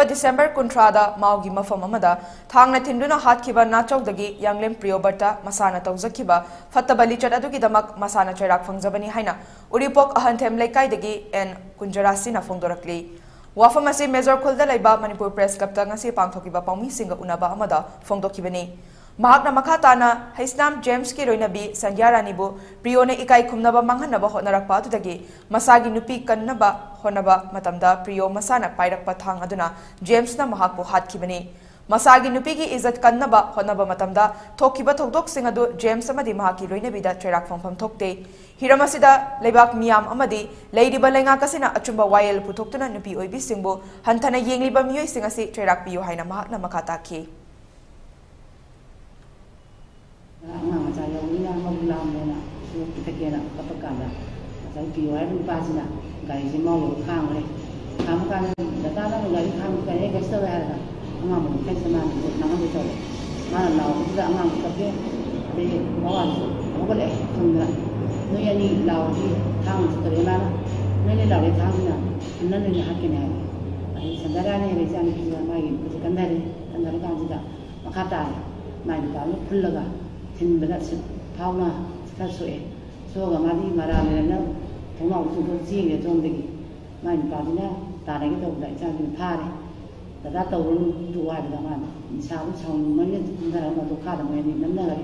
डिसेंबर कुंथ्रा मांग मफम था तीन हादकी यांगलेम प्रियोबर्ट मसान तौजब फतब लीचट अगम मसान चैराक फंजबनी है उरीपोक अहंथेम लेकाय एन कुंजरासीना सिंह फोदर वाफम से मेजर खुद मणिपुर प्रेस क्लब पांथोब पाई उनब फोदी मखा तान हईस्नाम जेम्स की रोनबी संध्या रानी प्रियो ने इकाई खुम मांगन होंगे मसा की नुपी कन्नब honaba matamda priyo masana pairakpa thang aduna James na mahakpo hatkibani masagi nupi ki izzat kannaba honaba matamda thokiba thokdok sing adu James amadi mahaki loinabida trerak phangpham thokte hiramasiда ꯂꯩꯕꯥꯛ ꯃꯤꯌꯥꯝ ꯑꯃꯗꯤ ꯂꯩꯔꯤꯕ ꯂꯩꯉꯥꯛ ꯑꯁꯤꯅ ꯑꯆꯨꯝꯕ ꯋꯥꯌꯦꯜ ꯄꯨꯊꯣꯛꯇꯨꯅ ꯅꯨꯄꯤ ꯑꯣꯏꯕꯤꯁꯤꯡꯕꯨ ꯍꯟꯊꯅ ꯌꯦꯡꯂꯤꯕ ꯃꯤꯑꯣꯏꯁꯤꯡ ꯑꯁꯤ ꯆꯩꯔꯥꯛ ꯄꯤꯌꯨ ꯍꯥꯏꯅ ꯃꯍꯥꯛꯅ ꯃꯈꯥ ꯇꯥꯈꯤ ꯑꯉꯥꯡ ꯃꯆꯥ ꯌꯥꯎꯅꯤ ꯌꯥꯝ ꯂꯥꯝꯃꯦꯅ ꯁꯣꯛ ꯄꯤꯊꯛꯀꯦꯅ ꯀꯞꯄ ꯀꯥꯟꯗ 咱比如路巴子呢，该是毛有看嘞，看不看？那当然该看不看？那个社会了，俺们开始嘛，那么就做了，俺老不知俺们这边，这老啊，我不来，同的，那要你老的看是得了嘛？那你老的看呢，那你还跟呢？现在呢，人家呢，就是嘛，就是跟他的，跟他的干这个，我看到了，买到了，喷了个，听不到是跑了，看水。 소가 많이 말하면은 동막 우승도 지인의 정득이 많이 빠지나 다른 게더 없다 이상은 파래 다다 떠오르는 두 와이다만 인사하고 정말은 듣는 사람마다 가다 모양이 만나가래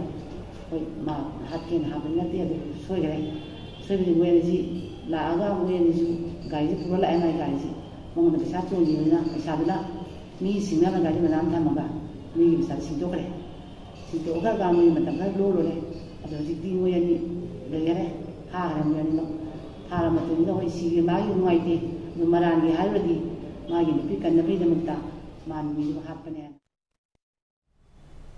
막 학교 하면 나한테 소개래 소개지 뭐였지 나아가 뭐였지 가이지 불어 라이 마이 가이지 뭔가 비싸 좋으니나 비싸더라 미 신나는 가지 만안 담아가 미 비싸 신도 그래 신도 가가 뭐 만담가 로로래 아주 지금 뭐였니 ꯐꯥꯈ꯭ꯔꯦ ꯃꯣꯏ ꯑꯅꯤꯃꯛ ꯐꯥꯔ ꯃꯇꯨꯡꯗ ꯍꯣꯏ ꯁꯤꯒꯤ ꯃꯥꯒꯤ ꯅꯨꯡꯉꯥꯏꯇꯦ ꯑꯗꯨ ꯃꯔꯥꯟꯒꯤ ꯍꯥꯏꯔꯨꯔꯗꯤ ꯃꯥꯒꯤ ꯅꯨꯄꯤ ꯀꯟꯅꯕꯒꯤꯗꯃꯛꯇ ꯃꯥꯅ ꯃꯤꯗꯨ ꯍꯥꯠꯄꯅꯦ